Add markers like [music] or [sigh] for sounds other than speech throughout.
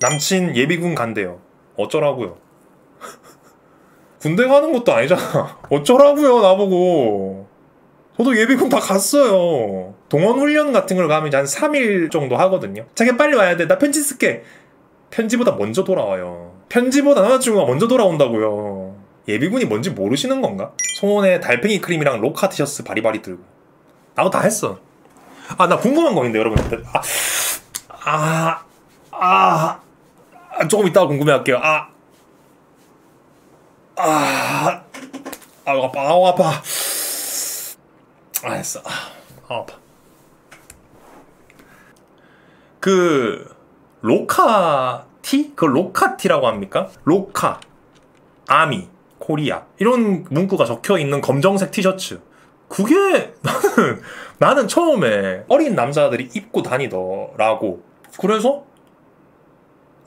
남친 예비군 간대요. 어쩌라고요? 군대 가는 것도 아니잖아. [laughs] 어쩌라고요, 나보고. 저도 예비군 다 갔어요. 동원 훈련 같은 걸 가면 한 3일 정도 하거든요. 자기 빨리 와야 돼. 나 편지 쓸게. 편지보다 먼저 돌아와요. 편지보다 남자친구가 먼저 돌아온다고요. 예비군이 뭔지 모르시는 건가? 손에 달팽이 크림이랑 로카 티셔츠 바리바리 들고. 나도 다 했어. 아, 나 궁금한 거 있는데, 여러분. 아, 아, 아, 아, 조금 이따가 궁금해 할게요. 아, 아, 아, 아파, 아, 아파. 아, 했어. 아, 아파. 그, ROKA티? 그 ROKA티라고 합니까? ROKA, Army, Korea. 이런 문구가 적혀 있는 검정색 티셔츠. 그게 나는 처음에 어린 남자들이 입고 다니더라고. 그래서,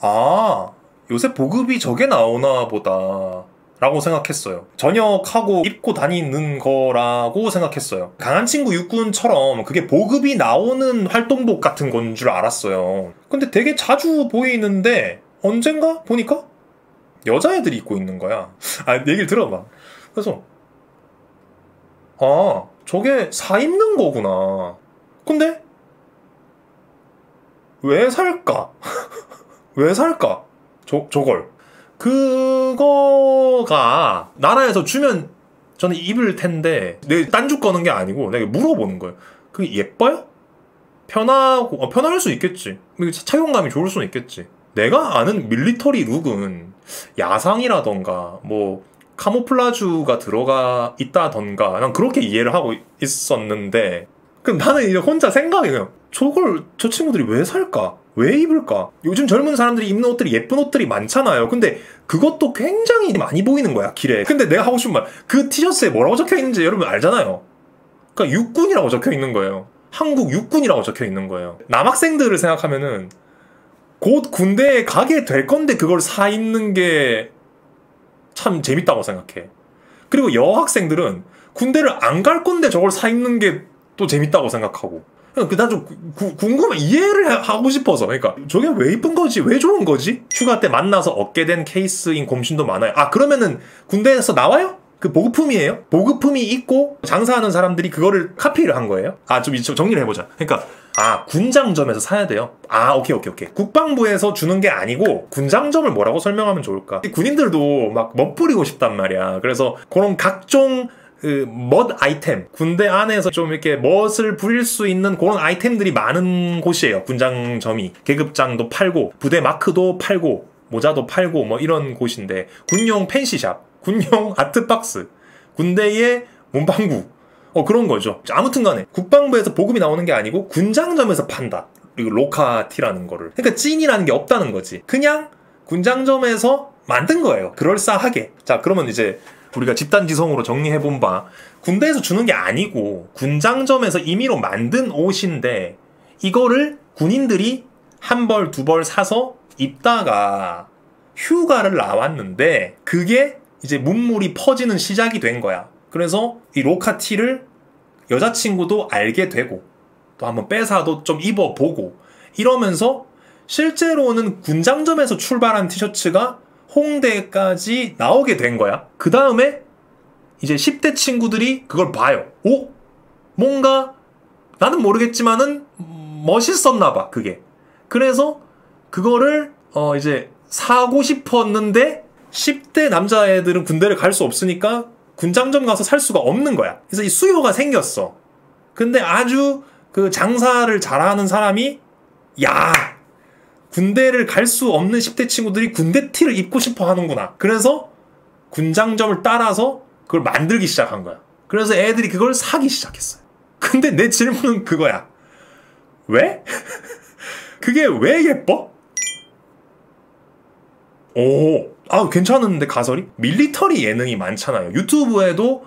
아, 요새 보급이 저게 나오나 보다. 라고 생각했어요. 전역하고 입고 다니는 거라고 생각했어요. 강한 친구 육군처럼 그게 보급이 나오는 활동복 같은 건 줄 알았어요. 근데 되게 자주 보이는데 언젠가 보니까 여자애들이 입고 있는 거야. 아, 얘기를 들어봐. 그래서 아, 저게 사 입는 거구나. 근데 왜 살까? [laughs] 왜 살까? 저, 저걸. 그거가 나라에서 주면 저는 입을 텐데 내 딴주 거는 게 아니고 내가 물어보는 거예요. 그게 예뻐요? 편하고 어, 편할 수 있겠지. 착용감이 좋을 수는 있겠지. 내가 아는 밀리터리 룩은 야상이라던가 뭐 카모플라주가 들어가 있다던가 난 그렇게 이해를 하고 있었는데 그럼 나는 이제 혼자 생각해요. 저걸 저 친구들이 왜 살까? 왜 입을까? 요즘 젊은 사람들이 입는 옷들이 예쁜 옷들이 많잖아요. 근데 그것도 굉장히 많이 보이는 거야, 길에. 근데 내가 하고 싶은 말, 그 티셔츠에 뭐라고 적혀 있는지 여러분 알잖아요. 그러니까 육군이라고 적혀 있는 거예요. 한국 육군이라고 적혀 있는 거예요. 남학생들을 생각하면은 곧 군대에 가게 될 건데 그걸 사 입는 게 참 재밌다고 생각해. 그리고 여학생들은 군대를 안 갈 건데 저걸 사 입는 게 또 재밌다고 생각하고. 그난 좀 궁금해. 이해를 하고 싶어서. 그러니까 저게 왜 이쁜 거지? 왜 좋은 거지? 휴가 때 만나서 얻게 된 케이스인 곰신도 많아요. 아 그러면은 군대에서 나와요? 그 보급품이에요? 보급품이 있고 장사하는 사람들이 그거를 카피를 한 거예요? 아 좀 정리를 해보자. 그러니까 아 군장점에서 사야 돼요? 아 오케이 오케이 오케이. 국방부에서 주는 게 아니고 군장점을 뭐라고 설명하면 좋을까? 군인들도 막 멋부리고 싶단 말이야. 그래서 그런 각종 그 멋 아이템 군대 안에서 좀 이렇게 멋을 부릴 수 있는 그런 아이템들이 많은 곳이에요. 군장점이. 계급장도 팔고 부대 마크도 팔고 모자도 팔고 뭐 이런 곳인데 군용 펜시샵 군용 [laughs] 아트박스 군대의 문방구 어 그런 거죠. 아무튼 간에 국방부에서 보급이 나오는 게 아니고 군장점에서 판다. 그리고 로카티라는 거를. 그러니까 찐이라는 게 없다는 거지. 그냥 군장점에서 만든 거예요. 그럴싸하게. 자 그러면 이제 우리가 집단지성으로 정리해본 바 군대에서 주는 게 아니고 군장점에서 임의로 만든 옷인데 이거를 군인들이 한 벌, 두 벌 사서 입다가 휴가를 나왔는데 그게 이제 문물이 퍼지는 시작이 된 거야. 그래서 이 로카티를 여자친구도 알게 되고 또 한번 빼사도 좀 입어보고 이러면서 실제로는 군장점에서 출발한 티셔츠가 홍대까지 나오게 된 거야. 그 다음에 이제 10대 친구들이 그걸 봐요. 오? 뭔가 나는 모르겠지만은 멋있었나 봐, 그게. 그래서 그거를 어 이제 사고 싶었는데 10대 남자애들은 군대를 갈 수 없으니까 군장점 가서 살 수가 없는 거야. 그래서 이 수요가 생겼어. 근데 아주 그 장사를 잘하는 사람이 야 군대를 갈 수 없는 10대 친구들이 군대 티를 입고 싶어 하는구나. 그래서 군장점을 따라서 그걸 만들기 시작한 거야. 그래서 애들이 그걸 사기 시작했어요. 근데 내 질문은 그거야. 왜? [laughs] 그게 왜 예뻐? 오, 아, 괜찮은데, 가설이? 밀리터리 예능이 많잖아요. 유튜브에도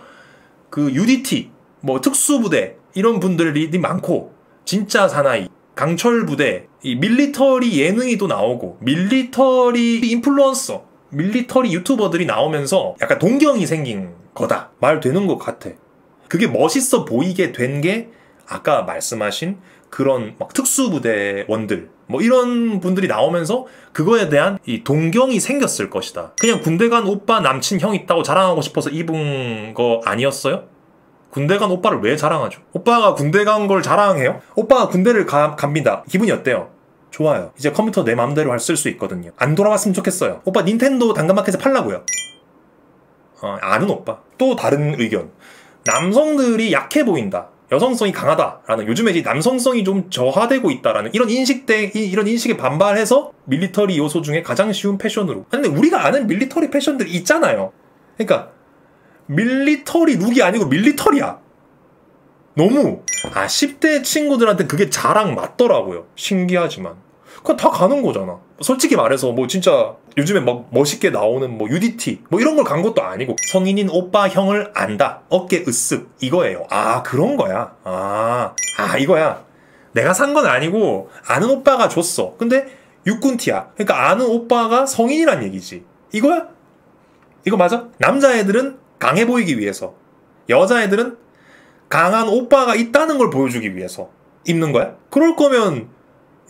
그 UDT, 뭐 특수부대, 이런 분들이 많고, 진짜 사나이, 강철 부대, 이 밀리터리 예능이 또 나오고, 밀리터리 인플루언서, 밀리터리 유튜버들이 나오면서 약간 동경이 생긴 거다. 말 되는 것 같아. 그게 멋있어 보이게 된 게 아까 말씀하신 그런 막 특수부대원들 뭐 이런 분들이 나오면서 그거에 대한 이 동경이 생겼을 것이다. 그냥 군대 간 오빠 남친 형 있다고 자랑하고 싶어서 입은 거 아니었어요? 군대 간 오빠를 왜 자랑하죠? 오빠가 군대 간 걸 자랑해요? 오빠가 군대를 가, 갑니다. 기분이 어때요? 좋아요. 이제 컴퓨터 내 마음대로 쓸 수 있거든요. 안 돌아왔으면 좋겠어요. 오빠 닌텐도 당근마켓에 팔라고요. 어, 아는 오빠. 또 다른 의견. 남성들이 약해 보인다. 여성성이 강하다라는 요즘에 이제 남성성이 좀 저하되고 있다라는 이런 인식대 이런 인식에 반발해서 밀리터리 요소 중에 가장 쉬운 패션으로. 근데 우리가 아는 밀리터리 패션들 있잖아요. 그러니까 밀리터리 룩이 아니고 밀리터리야. 너무 아 10대 친구들한테 그게 자랑 맞더라고요. 신기하지만. 그건 다 가는 거잖아. 솔직히 말해서 뭐 진짜 요즘에 막 멋있게 나오는 뭐 UDT 뭐 이런 걸 간 것도 아니고 성인인 오빠 형을 안다. 어깨 으쓱 이거예요. 아 그런 거야. 아, 아 이거야. 내가 산 건 아니고 아는 오빠가 줬어. 근데 육군티야. 그러니까 아는 오빠가 성인이란 얘기지. 이거야? 이거 맞아? 남자애들은 강해 보이기 위해서. 여자애들은 강한 오빠가 있다는 걸 보여주기 위해서 입는 거야? 그럴 거면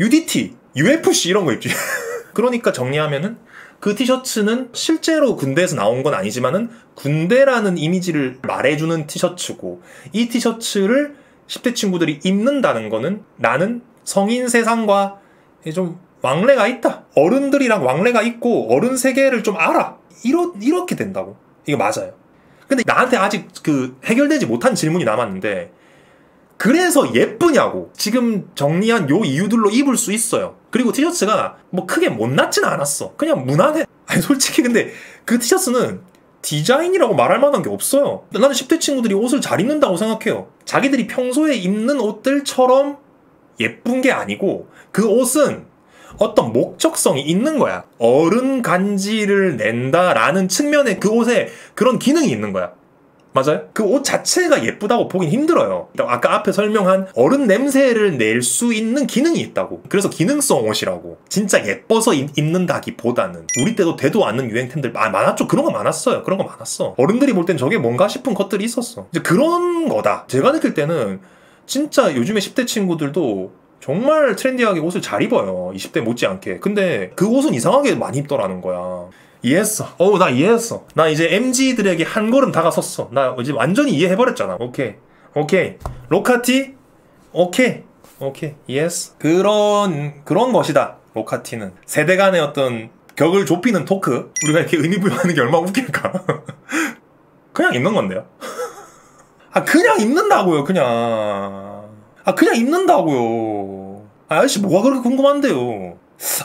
UDT, UFC 이런 거 입지. [laughs] 그러니까 정리하면은 그 티셔츠는 실제로 군대에서 나온 건 아니지만은 군대라는 이미지를 말해주는 티셔츠고 이 티셔츠를 10대 친구들이 입는다는 거는 나는 성인 세상과 좀 왕래가 있다. 어른들이랑 왕래가 있고 어른 세계를 좀 알아. 이러, 이렇게 된다고. 이거 맞아요. 근데 나한테 아직 그 해결되지 못한 질문이 남았는데 그래서 예쁘냐고 지금 정리한 요 이유들로 입을 수 있어요. 그리고 티셔츠가 뭐 크게 못났진 않았어. 그냥 무난해. [laughs] 아니 솔직히 근데 그 티셔츠는 디자인이라고 말할 만한 게 없어요. 나는 10대 친구들이 옷을 잘 입는다고 생각해요. 자기들이 평소에 입는 옷들처럼 예쁜 게 아니고 그 옷은 어떤 목적성이 있는 거야. 어른 간지를 낸다라는 측면에 그 옷에 그런 기능이 있는 거야. 맞아요? 그 옷 자체가 예쁘다고 보긴 힘들어요. 아까 앞에 설명한 어른 냄새를 낼 수 있는 기능이 있다고. 그래서 기능성 옷이라고. 진짜 예뻐서 입, 는다기보다는 우리 때도 되도 않는 유행템들 아, 많았죠. 그런 거 많았어요. 그런 거 많았어. 어른들이 볼 땐 저게 뭔가 싶은 것들이 있었어. 이제 그런 거다. 제가 느낄 때는 진짜 요즘에 10대 친구들도 정말 트렌디하게 옷을 잘 입어요. 20대 못지않게. 근데 그 옷은 이상하게 많이 입더라는 거야. 이해했어. 어우, 나 이해했어. 나 이제 MG들에게 한 걸음 다가섰어. 나 이제 완전히 이해해버렸잖아. 오케이. 오케이. 로카티? 오케이. 오케이. 이해했어. 그런, 그런 것이다. 로카티는. 세대 간의 어떤 격을 좁히는 토크. 우리가 이렇게 의미 부여하는 게 얼마나 웃길까. [laughs] 그냥 입는 건데요. [laughs] 아, 그냥 입는다고요, 그냥. 아, 그냥 입는다고요. 아, 아저씨 뭐가 그렇게 궁금한데요.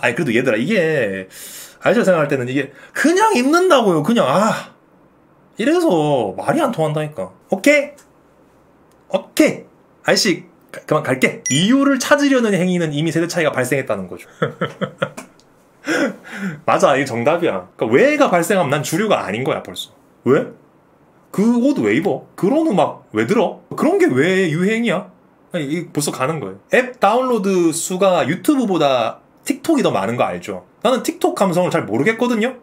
아니, 그래도 얘들아, 이게, 아저씨가 생각할 때는 이게 그냥 입는다고요. 그냥 아 이래서 말이 안 통한다니까. 오케이 오케이 아저씨 가, 그만 갈게. 이유를 찾으려는 행위는 이미 세대 차이가 발생했다는 거죠. [laughs] 맞아 이게 정답이야. 그러니까 왜가 발생하면 난 주류가 아닌 거야 벌써. 왜? 그 옷 왜 입어? 그런 음악 왜 들어? 그런 게 왜 유행이야? 아니, 벌써 가는 거예요. 앱 다운로드 수가 유튜브보다 틱톡이 더 많은 거 알죠? 나는 틱톡 감성을 잘 모르겠거든요?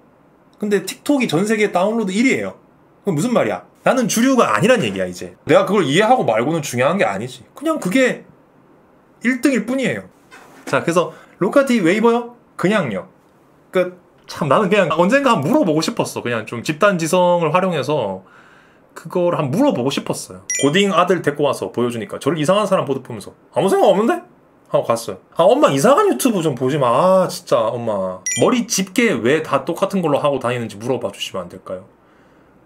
근데 틱톡이 전 세계 다운로드 1위에요. 그럼 무슨 말이야? 나는 주류가 아니란 얘기야, 이제. 내가 그걸 이해하고 말고는 중요한 게 아니지. 그냥 그게 1등일 뿐이에요. 자, 그래서 로카티 왜 입어요? 그냥요. 그, 참, 나는 그냥 언젠가 물어보고 싶었어. 그냥 좀 집단 지성을 활용해서 그걸 한번 물어보고 싶었어요. 고딩 아들 데리고 와서 보여주니까 저를 이상한 사람 보듯 보면서 아무 생각 없는데? 하고 갔어요. 아, 엄마 이상한 유튜브 좀 보지 마. 아, 진짜, 엄마. 머리 집게 왜 다 똑같은 걸로 하고 다니는지 물어봐 주시면 안 될까요?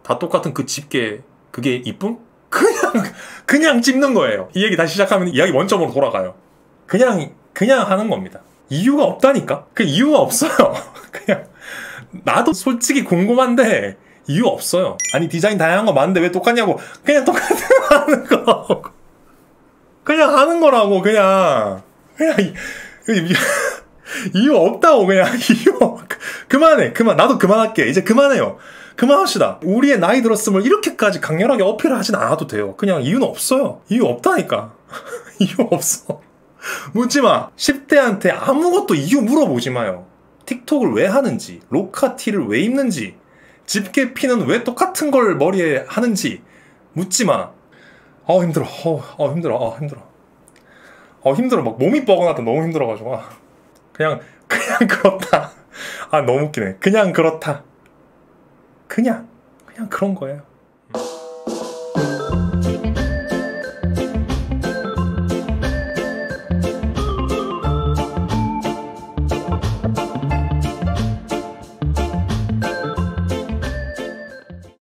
다 똑같은 그 집게, 그게 이쁨? [laughs] 그냥, 그냥 찝는 거예요. 이 얘기 다시 시작하면 이야기 원점으로 돌아가요. 그냥, 그냥 하는 겁니다. 이유가 없다니까? 그 이유가 없어요. [laughs] 그냥, 나도 솔직히 궁금한데, 이유 없어요. 아니, 디자인 다양한 거 많은데 왜 똑같냐고. 그냥 똑같은 거 하는 거. 그냥 하는 거라고, 그냥. 그냥 [laughs] 이유 없다고 그냥. [laughs] 이유 그만해 그만. 나도 그만할게. 이제 그만해요. 그만합시다. 우리의 나이 들었음을 이렇게까지 강렬하게 어필을 하진 않아도 돼요. 그냥 이유는 없어요. 이유 없다니까. [laughs] 이유 없어. 묻지마. 10대한테 아무것도 이유 물어보지 마요. 틱톡을 왜 하는지 로카티를 왜 입는지 집게 피는 왜 똑같은 걸 머리에 하는지 묻지마. 아 힘들어. 어, 어 힘들어. 아 힘들어. 어 힘들어. 막 몸이 뻐근하다 너무 힘들어가지고. 아, 그냥 [laughs] 그냥 그렇다. 아 너무 웃기네. 그냥 그렇다. 그냥 그냥 그런 거예요